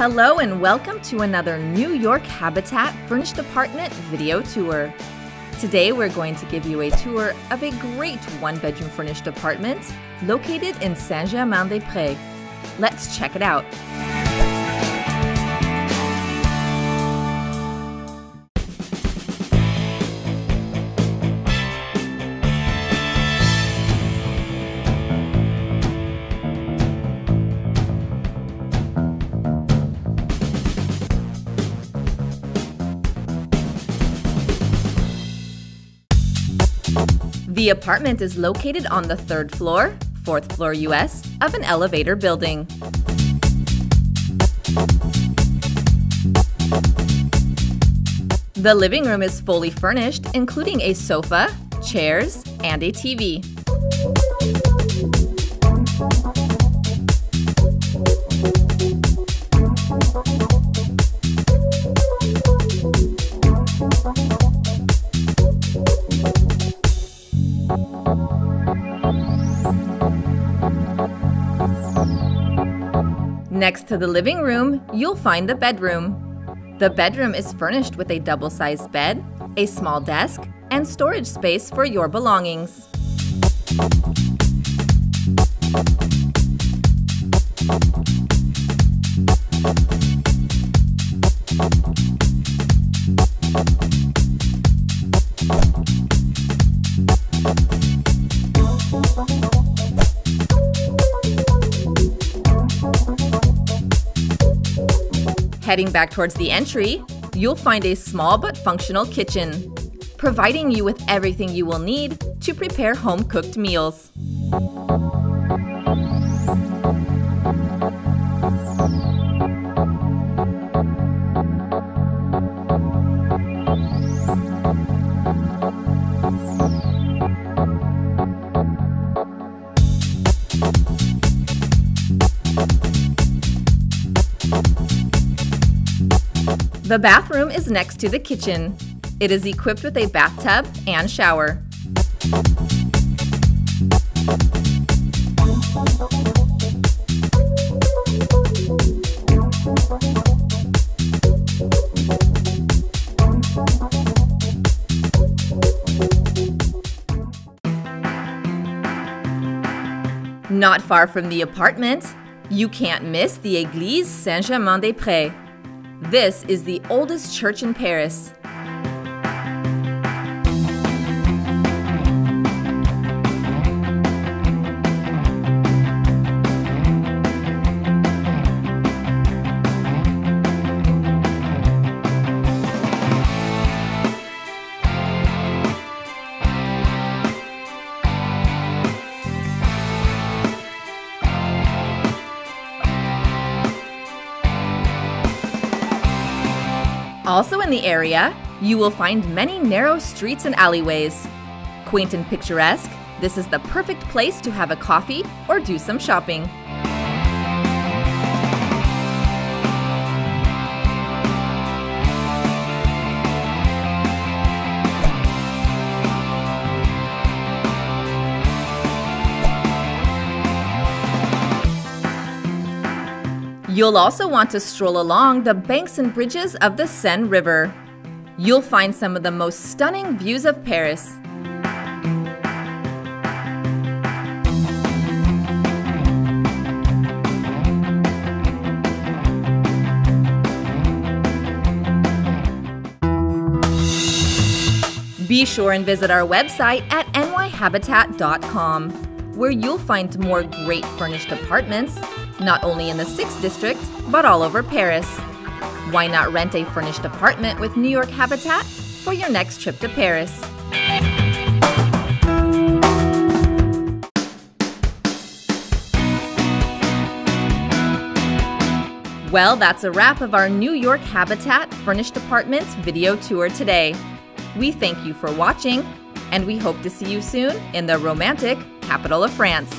Hello and welcome to another New York Habitat Furnished Apartment video tour. Today we're going to give you a tour of a great one-bedroom furnished apartment located in Saint-Germain-des-Prés. Let's check it out. The apartment is located on the third floor, fourth floor US, of an elevator building. The living room is fully furnished, including a sofa, chairs, and a TV. Next to the living room, you'll find the bedroom. The bedroom is furnished with a double-sized bed, a small desk, and storage space for your belongings. Heading back towards the entry, you'll find a small but functional kitchen, providing you with everything you will need to prepare home-cooked meals. The bathroom is next to the kitchen. It is equipped with a bathtub and shower. Not far from the apartment, you can't miss the Église Saint-Germain-des-Prés. This is the oldest church in Paris. Also in the area, you will find many narrow streets and alleyways. Quaint and picturesque, this is the perfect place to have a coffee or do some shopping. You'll also want to stroll along the banks and bridges of the Seine River. You'll find some of the most stunning views of Paris. Be sure and visit our website at nyhabitat.com, where you'll find more great furnished apartments not only in the 6th District, but all over Paris. Why not rent a furnished apartment with New York Habitat for your next trip to Paris? Well, that's a wrap of our New York Habitat Furnished Apartments video tour today. We thank you for watching, and we hope to see you soon in the romantic capital of France.